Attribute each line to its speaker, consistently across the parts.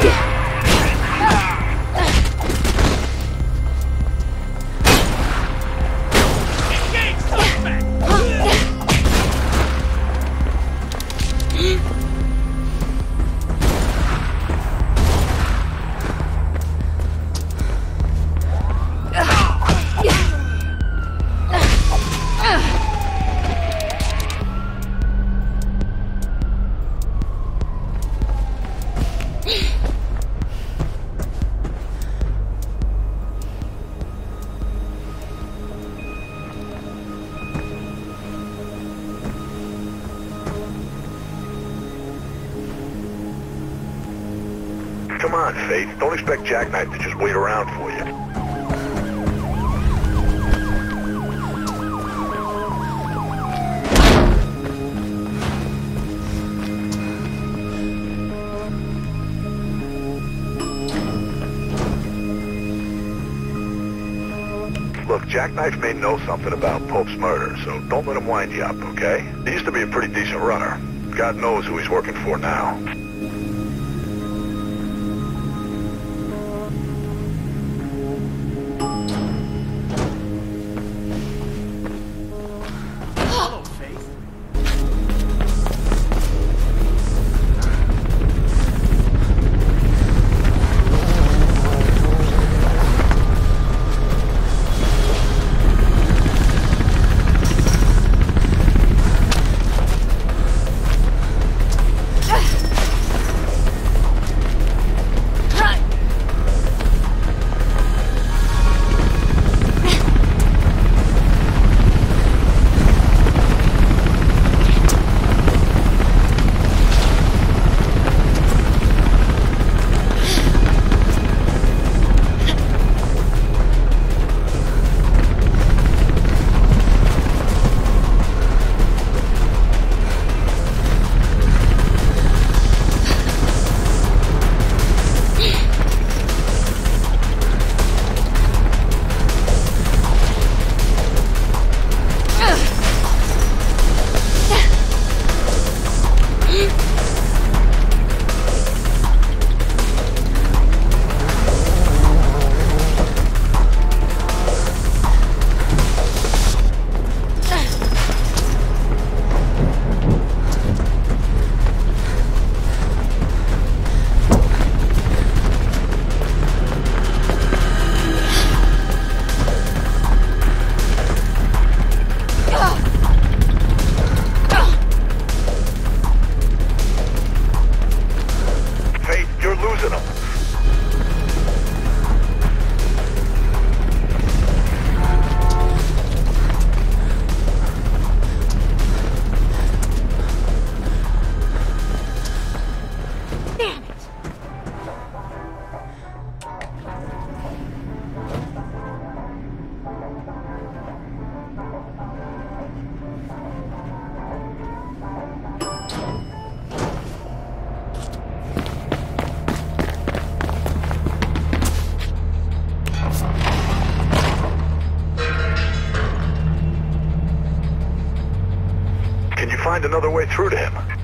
Speaker 1: Yeah. Don't expect Jacknife to just wait around for you. Look, Jacknife may know something about Pope's murder, so don't let him wind you up, okay? He used to be a pretty decent runner. God knows who he's working for now. Way through to him?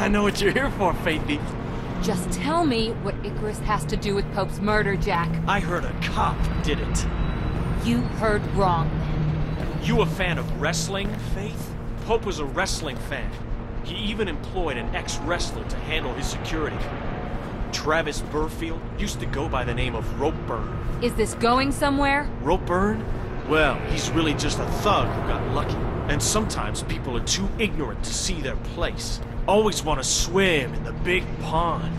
Speaker 2: I know what you're here for, Faithy.
Speaker 3: Just tell me what Icarus has to do with Pope's murder, Jack.
Speaker 2: I heard a cop did it.
Speaker 3: You heard wrong then.
Speaker 2: You a fan of wrestling, Faith? Pope was a wrestling fan. He even employed an ex-wrestler to handle his security. Travis Burfield used to go by the name of Ropeburn.
Speaker 3: Is this going somewhere?
Speaker 2: Ropeburn? Well, he's really just a thug who got lucky. And sometimes people are too ignorant to see their place. Always want to swim in the big pond.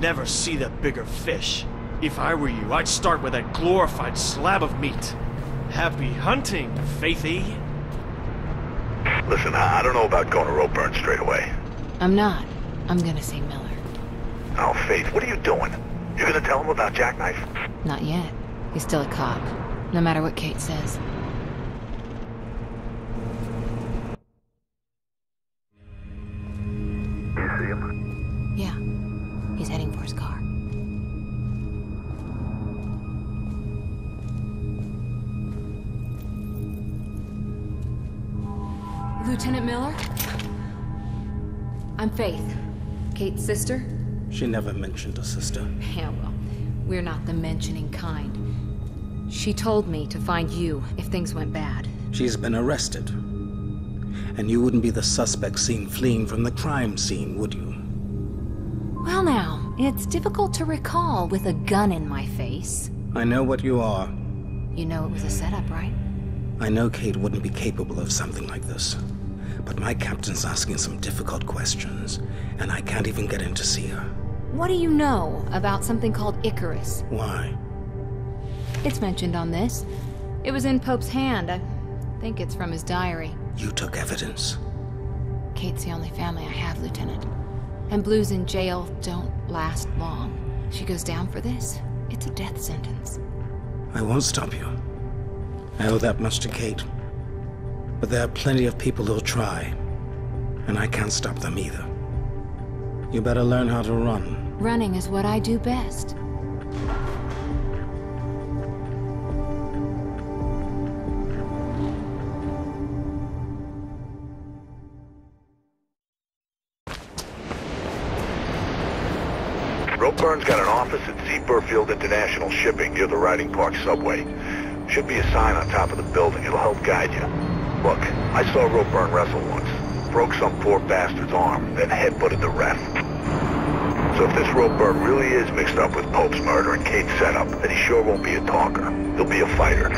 Speaker 2: Never see the bigger fish. If I were you, I'd start with that glorified slab of meat. Happy hunting, Faithy.
Speaker 1: Listen, I I don't know about going to Ropeburn straight away.
Speaker 3: I'm not. I'm gonna see Miller.
Speaker 1: Oh, Faith, what are you doing? You're gonna tell him about Jacknife?
Speaker 3: Not yet. He's still a cop. No matter what Kate says. Lieutenant Miller? I'm Faith. Kate's sister?
Speaker 4: She never mentioned a sister.
Speaker 3: Yeah, well, we're not the mentioning kind. She told me to find you if things went bad.
Speaker 4: She's been arrested. And you wouldn't be the suspect seen fleeing from the crime scene, would you?
Speaker 3: Well, now, it's difficult to recall with a gun in my face.
Speaker 4: I know what you are.
Speaker 3: You know it was a setup, right?
Speaker 4: I know Kate wouldn't be capable of something like this. But my captain's asking some difficult questions, and I can't even get in to see her.
Speaker 3: What do you know about something called Icarus?
Speaker 4: Why?
Speaker 3: It's mentioned on this. It was in Pope's hand. I think it's from his diary.
Speaker 4: You took evidence.
Speaker 3: Kate's the only family I have, Lieutenant. And blues in jail don't last long. She goes down for this, it's a death sentence.
Speaker 4: I won't stop you. I owe that much to Kate. But there are plenty of people who'll try. And I can't stop them either. You better learn how to run.
Speaker 3: Running is what I do best.
Speaker 1: Ropeburn's got an office at Z Burfield International Shipping near the Riding Park subway. Should be a sign on top of the building. It'll help guide you. Look, I saw Ropeburn wrestle once. Broke some poor bastard's arm, then headbutted the ref. So if this Ropeburn really is mixed up with Pope's murder and Kate's setup, then he sure won't be a talker. He'll be a fighter.